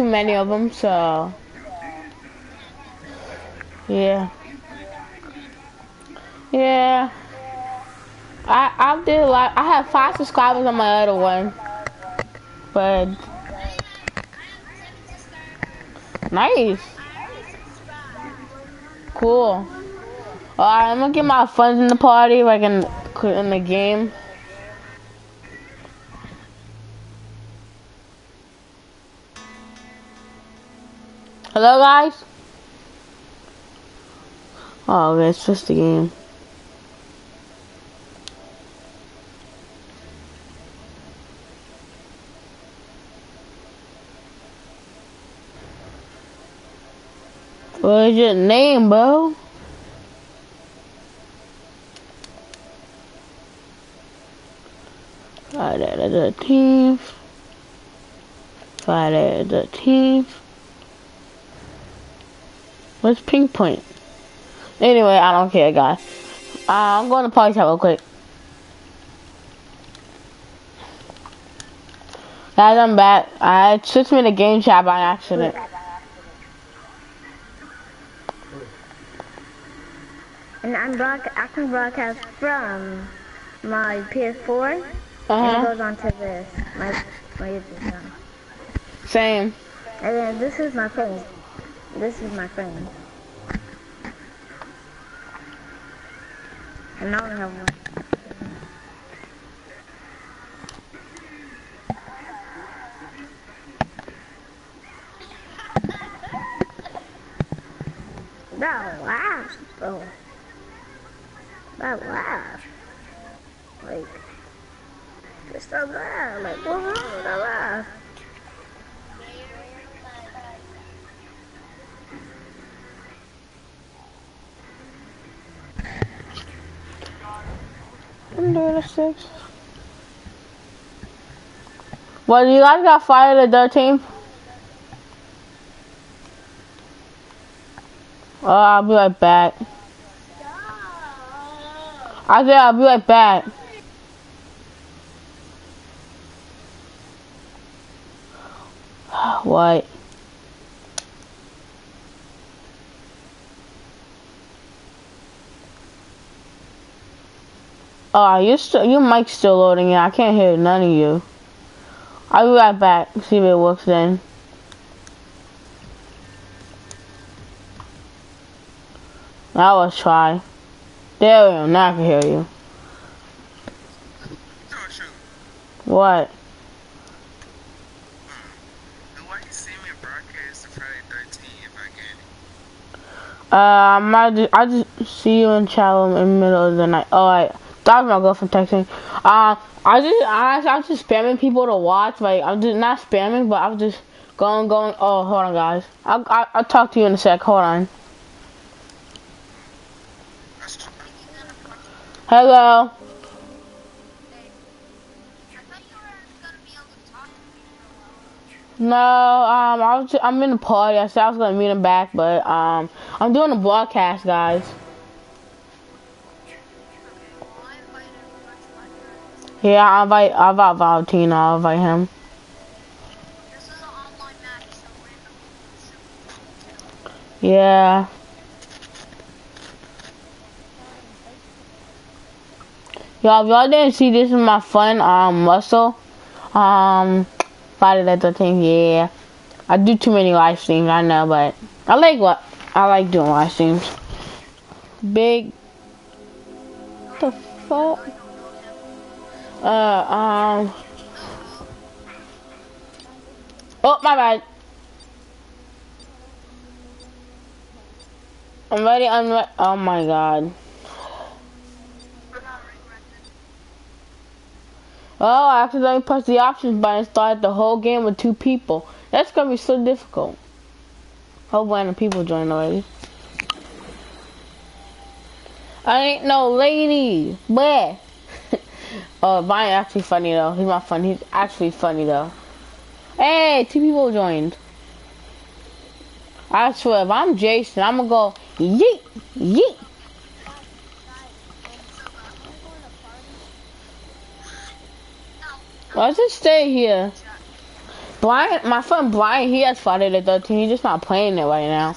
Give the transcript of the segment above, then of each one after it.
too many of them, so yeah, yeah. I I did a lot. I have five subscribers on my other one, but nice, cool. Alright, I'm gonna get my friends in the party, like in in the game. Hello, guys. Oh, it's just a game. What is your name, bro? Friday the 13th. Friday the 13th. What's pink point? Anyway, I don't care, guys. Uh, I'm going to party chat real quick. Guys, I'm back. I switched me to game chat by accident. And I'm broad I can broadcast from my PS4 Uh and it goes on to this. My my YouTube channel. Same. And then this is my friend. This is my friend. And I don't have one. That laugh, bro. That laugh. Like, just a laugh. Like, what's wrong with that laugh? Well, you guys got fired at the team? Oh, I'll be right back. I said I'll be right back. What? Oh, you still your mic's still loading. Yeah, I can't hear none of you. I'll be right back. See if it works then. Now let's try. There we go. Now I can hear you. What? I see me broadcast the Friday 13th again? Uh, I might just, I just see you in Chalum in the middle of the night. Oh, I that was my girlfriend texting. Uh, I just, I, I'm just spamming people to watch. Like, I'm just not spamming, but I'm just going, going. Oh, hold on, guys. I'll, I'll, I'll talk to you in a sec. Hold on. Hello. No, um, I was, I'm in a party. I said I was gonna meet him back, but um, I'm doing a broadcast, guys. Yeah, I'll invite, I'll invite Valentino. I'll invite him. Yeah. Y'all, y'all didn't see this is my friend, um, Russell. Um, Friday the 13th, yeah. I do too many live streams, I know, but I like what, I like doing live streams. Big, the fuck? Uh, um, oh, my bad. I'm ready, I'm ready, oh my god. Oh, I accidentally pressed the options button and started the whole game with two people. That's gonna be so difficult. Hope random people join already. I ain't no lady. Where? Oh, Vine actually funny though. He's not funny. He's actually funny though. Hey, two people joined. I swear, if I'm Jason, I'm gonna go yeet, yeet. Let's just stay here. Brian, my friend Brian, he has Friday the 13th. He's just not playing it right now.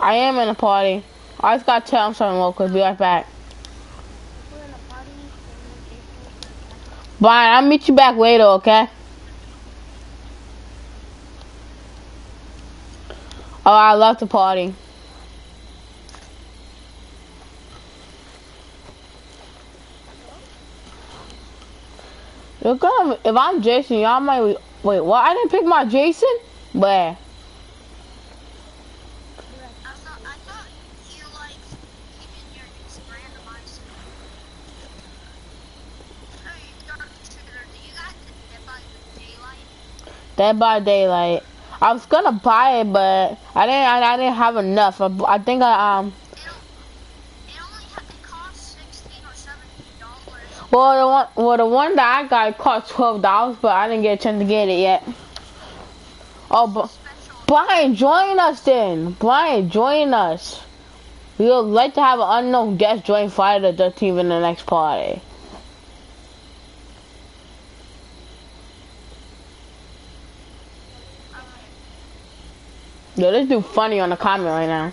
I am in a party. I just got to tell him something real quick. Be right back. Brian, I'll meet you back later, okay? Oh, I love the party. Gonna, if I'm Jason, y'all might, wait, what? I didn't pick my Jason? Where? I thought, I thought you like keeping your just randomized. Hey, Dark Shooter, do you got the Dead by Daylight? Dead by Daylight. I was gonna buy it, but I didn't. I, I didn't have enough. I, I think I um. Well, the one, well, the one that I got cost twelve dollars, but I didn't get a chance to get it yet. Oh, but Brian, join us then. Brian, join us. We would like to have an unknown guest join Friday the 13th in the next party. Yo, this dude funny on the comment right now.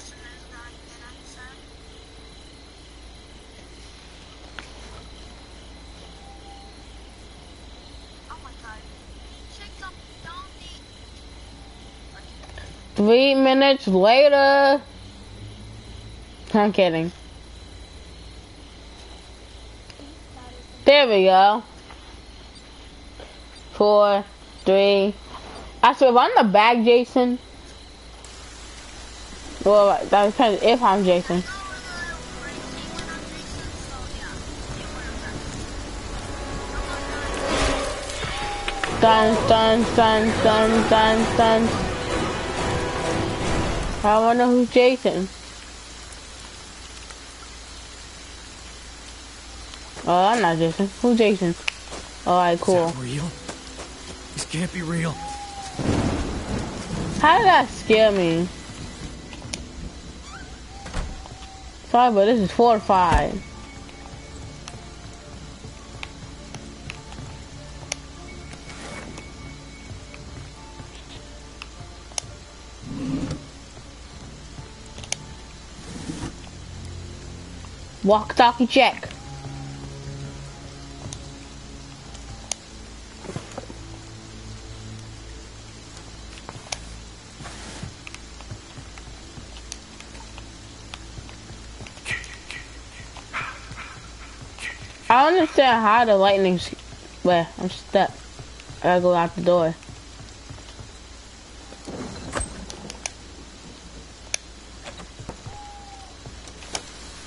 Three minutes later. I'm kidding. There we go. Four, three. Actually, if I'm the bag, Jason. Well, that depends if I'm Jason. Dun dun dun dun dun dun. I wonder who's Jason. Oh, I'm not Jason. Who's Jason? Alright, cool. Is that real? This can't be real. How did that scare me? Sorry, but this is four or five. Walk talkie check. I understand how the lightning's. Where I'm stuck. I gotta go out the door.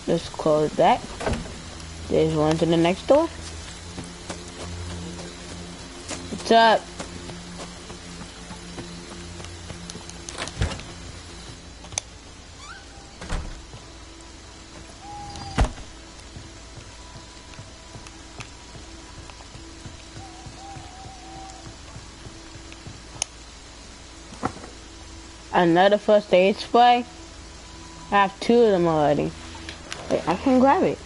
Let's close that. There's one to the next door. What's up? Another first aid spray? I have two of them already. Wait, I can grab it.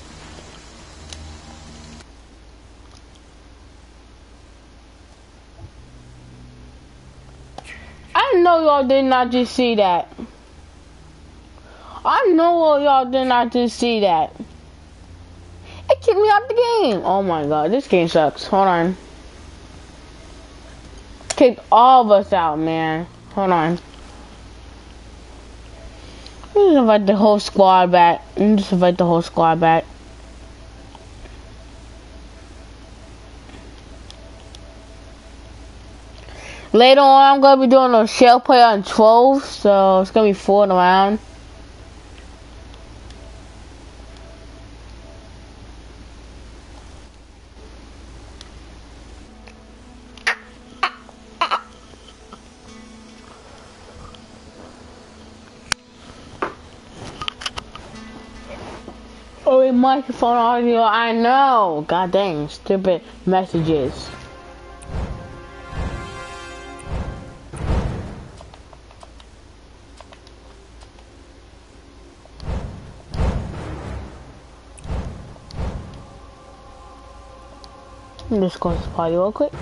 I know y'all did not just see that. I know y'all did not just see that. It kicked me out the game. Oh my god, this game sucks. Hold on. Kicked all of us out, man. Hold on. Let's invite the whole squad back. Just invite the whole squad back. Later on, I'm gonna be doing a shell play on 12, so it's gonna be fooling around. Microphone audio, I know. God dang, stupid messages. this party real quick.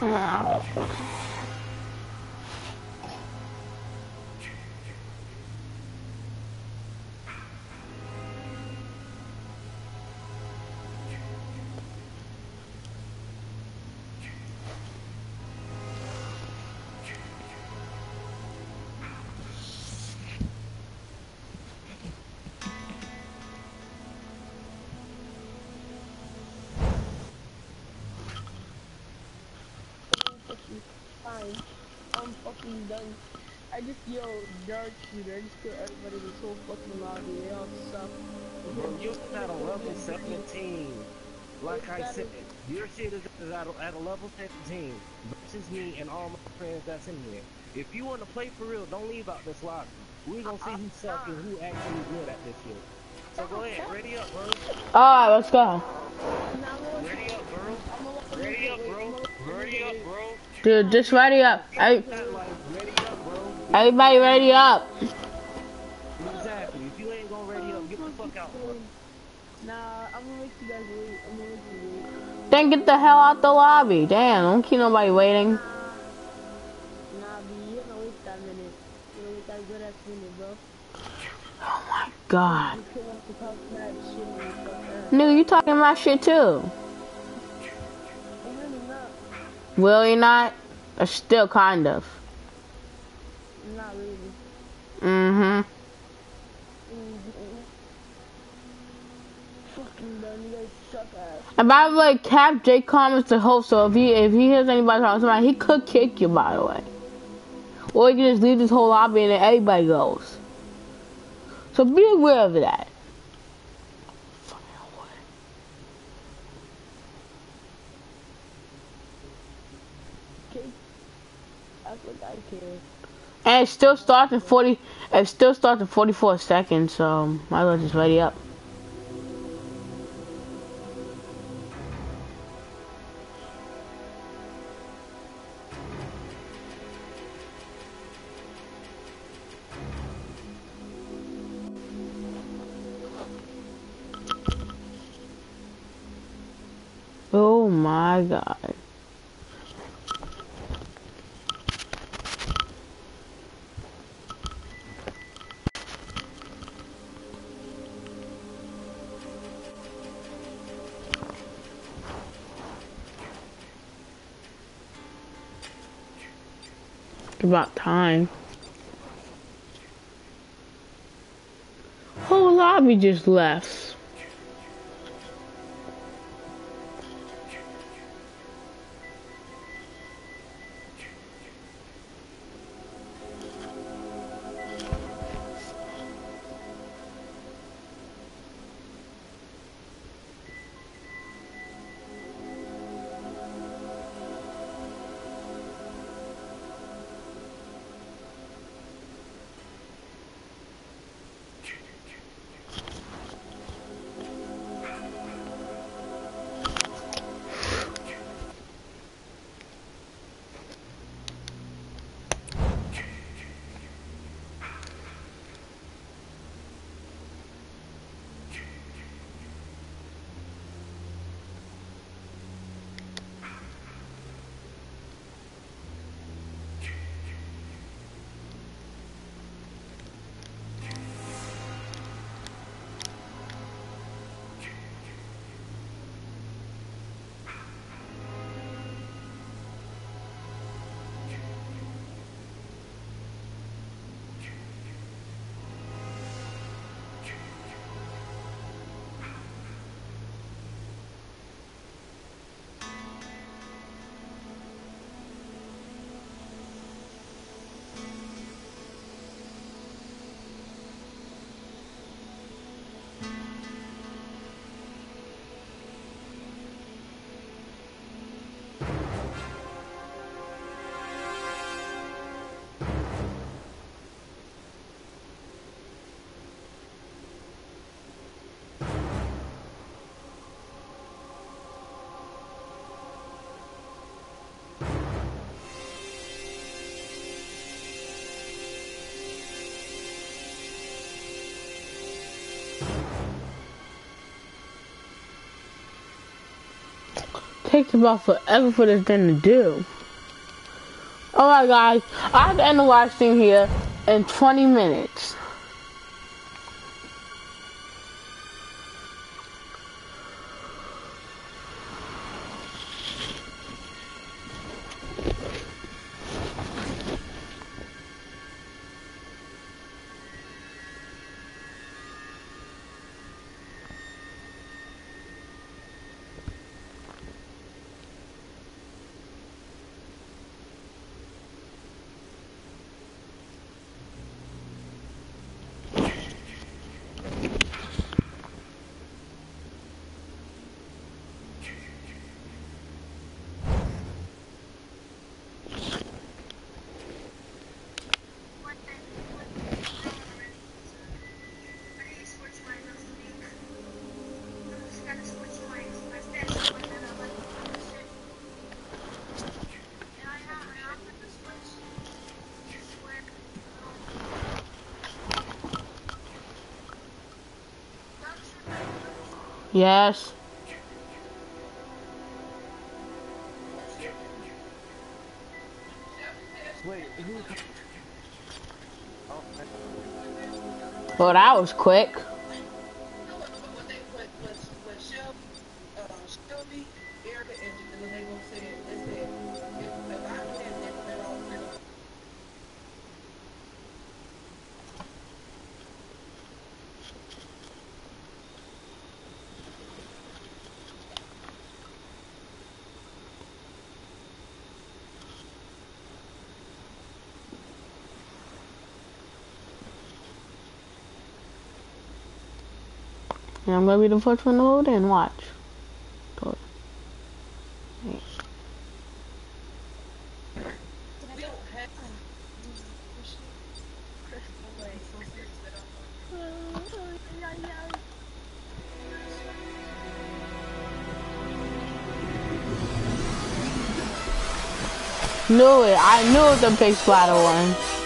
嗯。I just, yo, dark shooter, I just killed everybody this whole fucking lobby. They all suck. Bro, you're at a level 17. Like I said, your shit is at a, at a level 17 versus me and all my friends that's in here. If you want to play for real, don't leave out this lobby. We gonna see who's uh-uh. suck and who actually good at this shit. So go ahead, uh-uh. ready up, bro. Alright, let's go. Ready up, bro. Ready up, bro. Ready up, bro. Dude, just ready up. Every- Not like ready up, bro. Everybody ready up. Exactly. If you ain't gonna ready up, get the fuck out, bro. Nah, I'm gonna make you guys wait. I'm gonna make you wait. Then get the hell out the lobby. Damn, don't keep nobody waiting. Nah, B, you're gonna wait that minute. You're gonna wait that good ass minute, bro. Oh my god. You kill off the top of that shit and you. Nigga, you talking about shit too. I'm really not. Will you not? Or still kind of. Mm-hmm. You. And by the way, Cap J is the host, so if he if he hears anybody talking somebody, he could kick you by the way. Or he can just leave this whole lobby and then everybody goes. So be aware of that. Okay? That's what I care. And it still starts in 40, it still starts in 44 seconds, so might as well just ready up. About time. Whole lobby just left. Takes about forever for this thing to do. Alright guys, I have to end the live stream here in 20 minutes. Yes. Wait? Oh, Well, that was quick. Gonna be the first one to load in. Watch. Knew it. I knew it the big splatter one.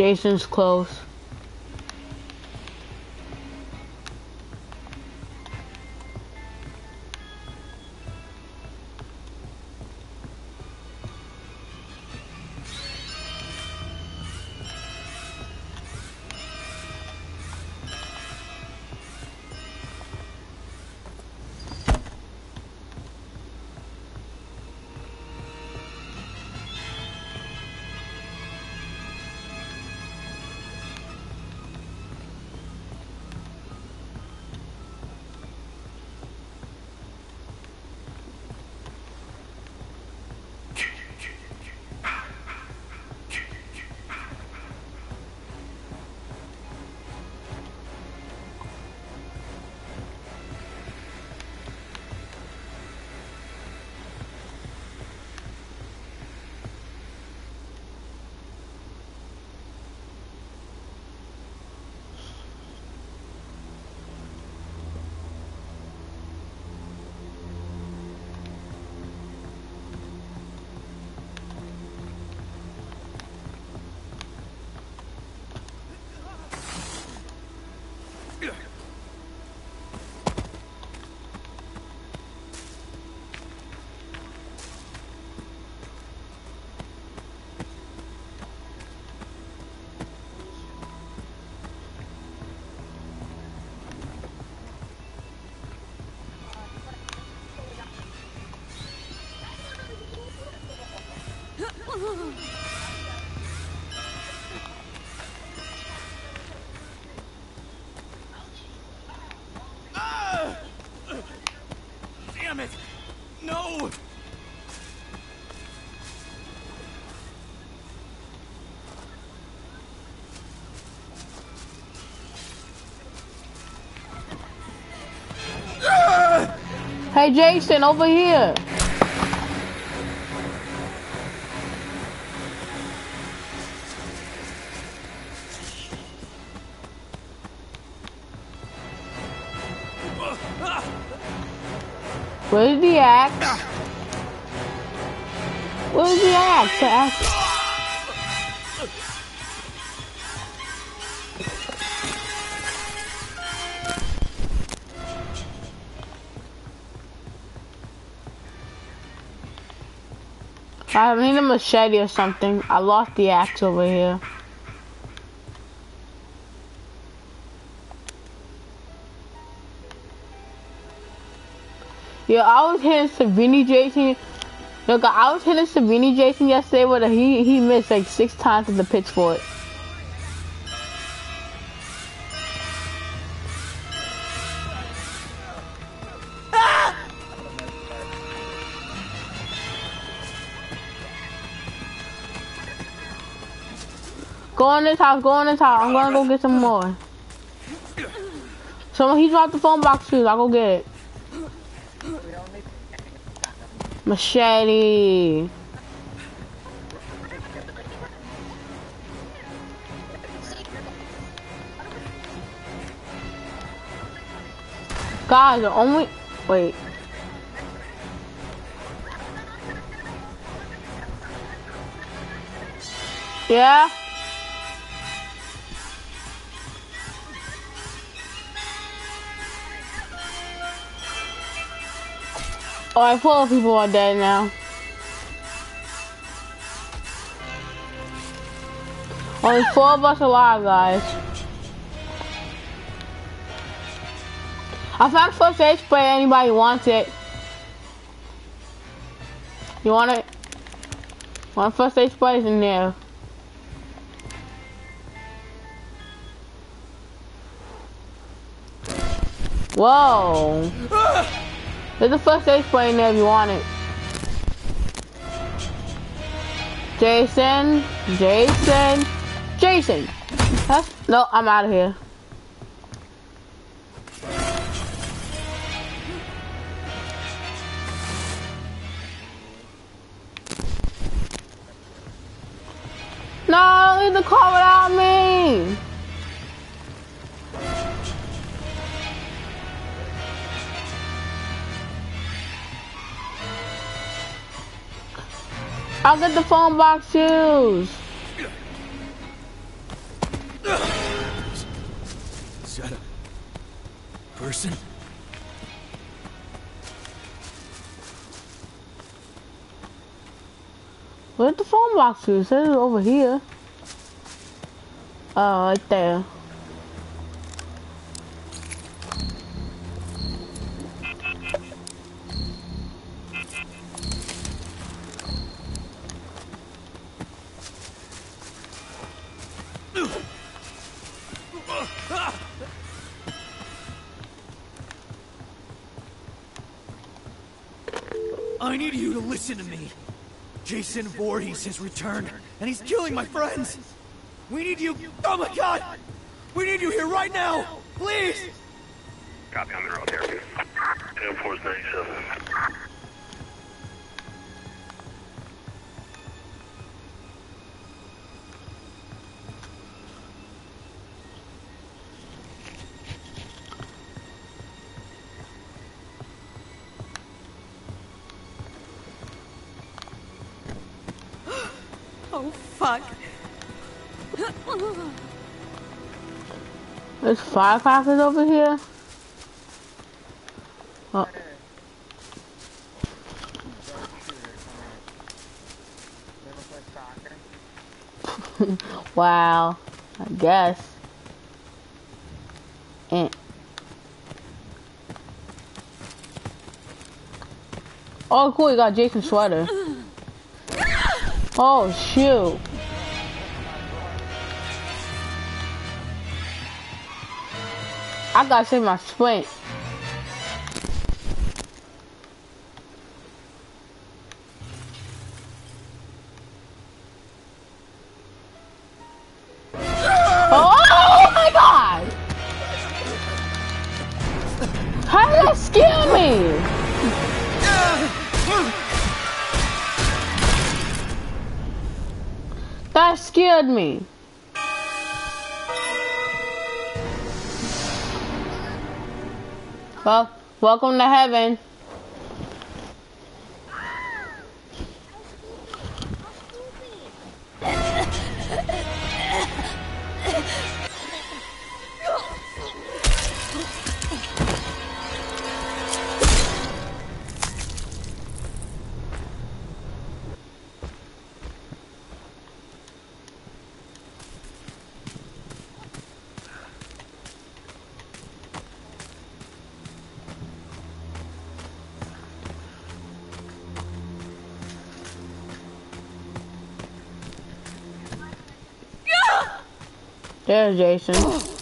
Jason's close. Hey Jason, over here. Where's the axe? Where's the axe? The axe. I need a machete or something. I lost the axe over here. Yo, I was hitting Savini Jason. Look, I was hitting Savini Jason yesterday, but he he missed like six times with the pitchfork. Go in this house, go in this house. I'm gonna go get some more. Someone, he dropped the phone box too. I'll go get it. Machete. Guys, the only wait. Yeah. Alright, four people are dead now. Oh, Only four of us alive, guys. I found first aid spray. Anybody wants it? You want it? One first aid spray is in there. Whoa. Ah! There's a first aid in there if you want it. Jason, Jason, Jason. Huh? No, I'm out of here. I'll get the phone box fuse. Is that a person? Where's the phone box fuse? It says over here. Oh, right there. Listen to me. Jason Voorhees has returned, and he's killing my friends. We need you. Oh my god! We need you here right now! Please! Copy, road here. Air Force 97. Fuck. There's firecrackers over here. Oh, wow. I guess. And oh, cool. You got Jason's sweater. Oh shoot. I gotta save my sprint. Welcome to heaven. There's Jason.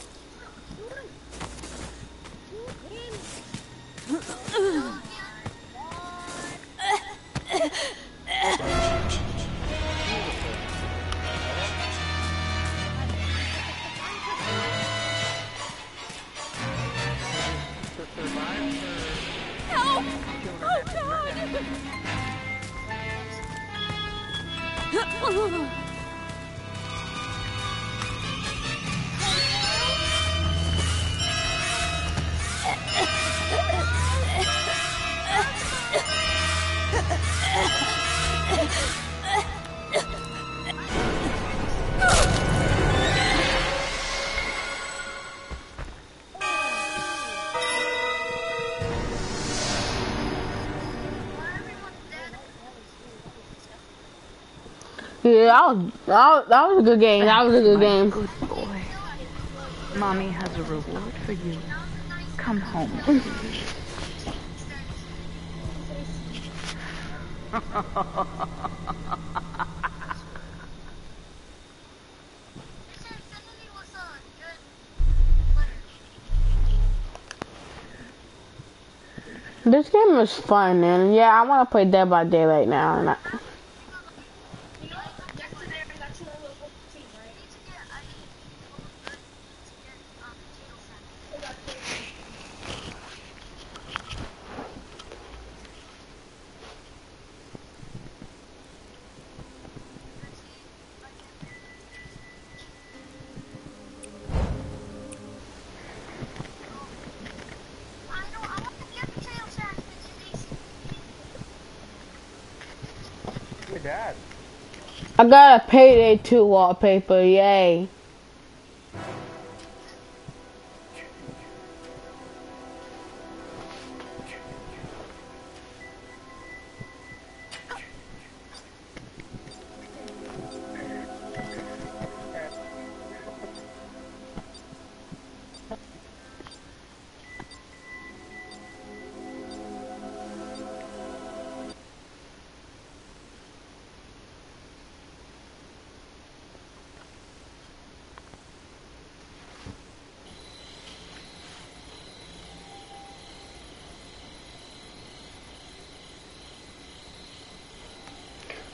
Was, that was that was a good game. That was a good game. Good boy. Mommy has a reward for you. Come home. This Infinity was a good letter. This game was fun, and yeah, I want to play Dead by Daylight now. And I, You know, that's the there, that's level 14, right? need to get I need good to get um potato salad. I know I want to get potato salad because it's Your dad. I got a Payday 2 wallpaper, yay.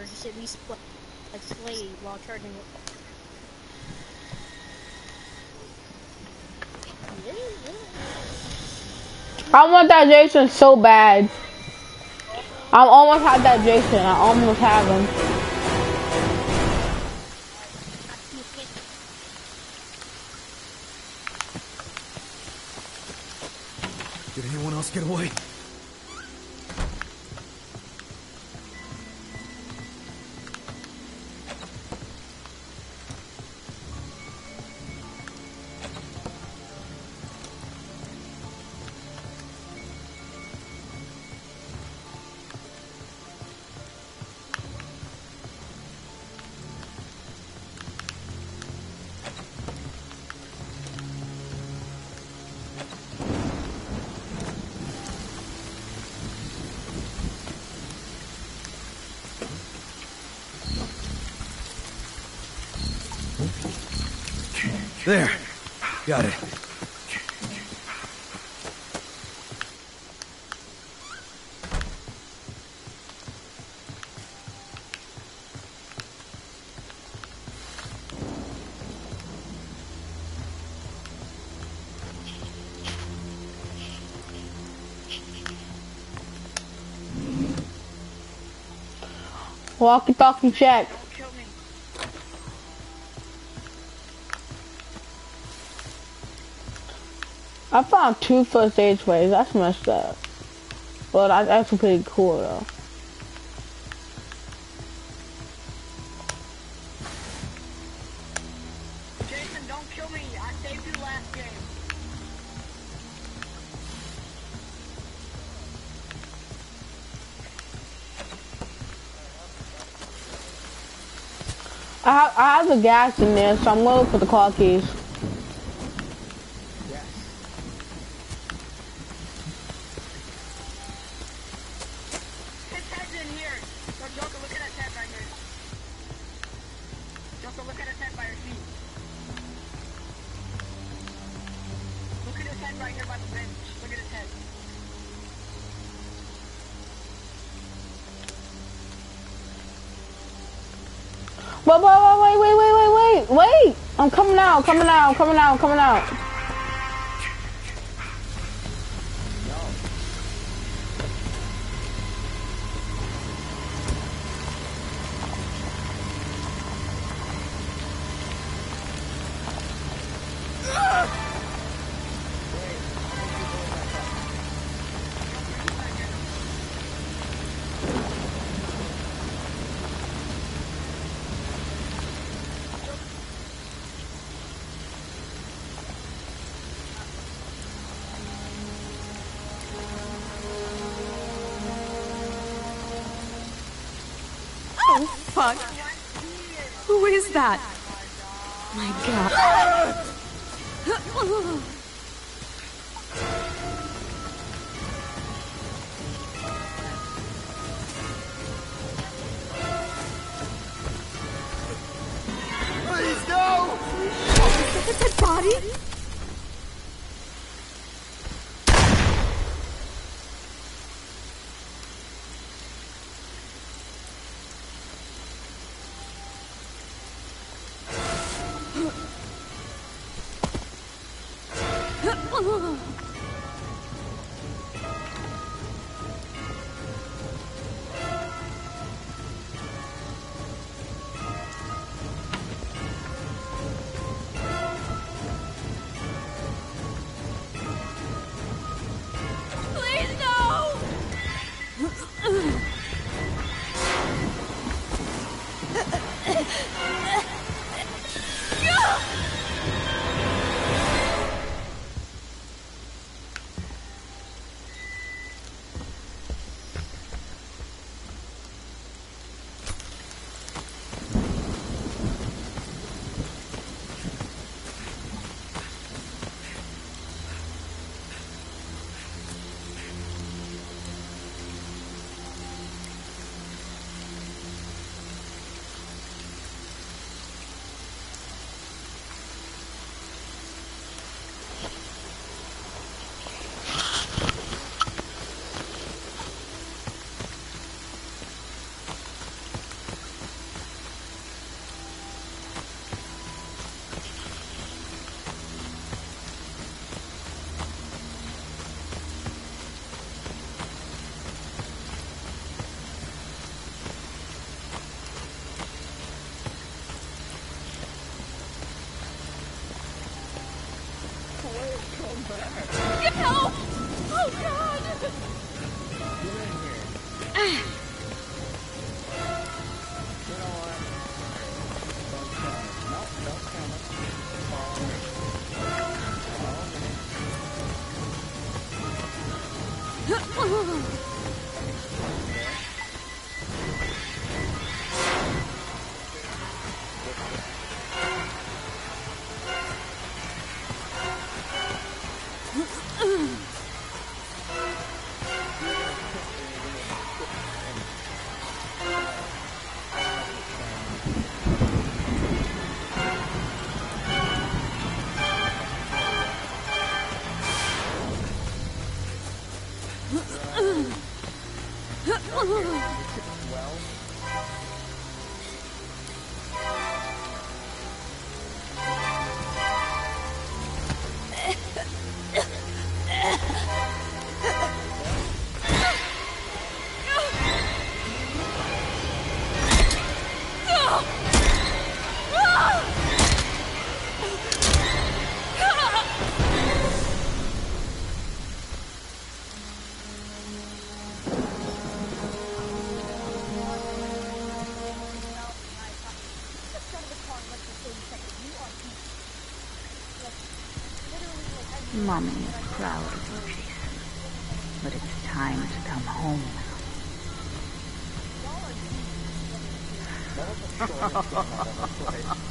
or should at least play like Slade while charging it. I want that Jason so bad. I almost had that Jason. I almost have him. There. Got it. Walkie talkie check. I found two first aid sprays. That's messed up. But that's actually pretty cool though. Jason, don't kill me. I saved you last game. I have, I have the gas in there, so I'm gonna put the car keys. Wait, wait, wait, wait, wait, wait, wait, wait! I'm coming out, coming out, coming out, coming out.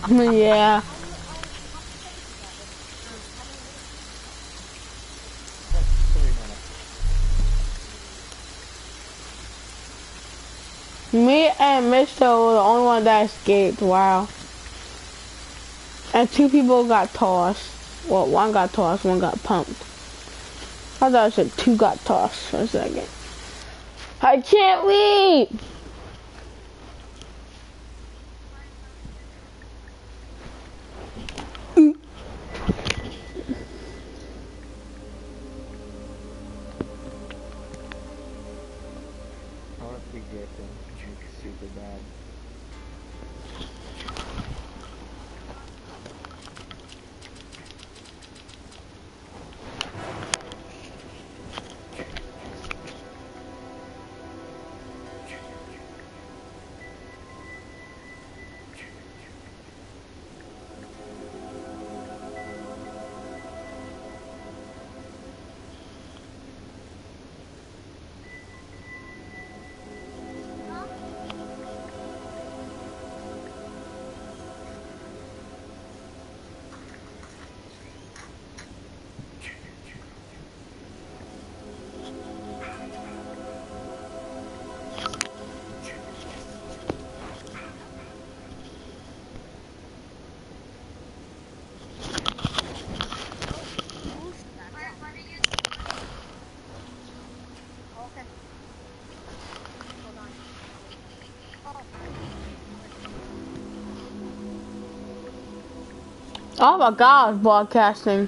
yeah. Me and Mr. were the only one that escaped. Wow. And two people got tossed. Well, one got tossed, one got pumped. I thought I said two got tossed for a second. I can't leave! To see Jason drink super bad. Oh, my god, broadcasting.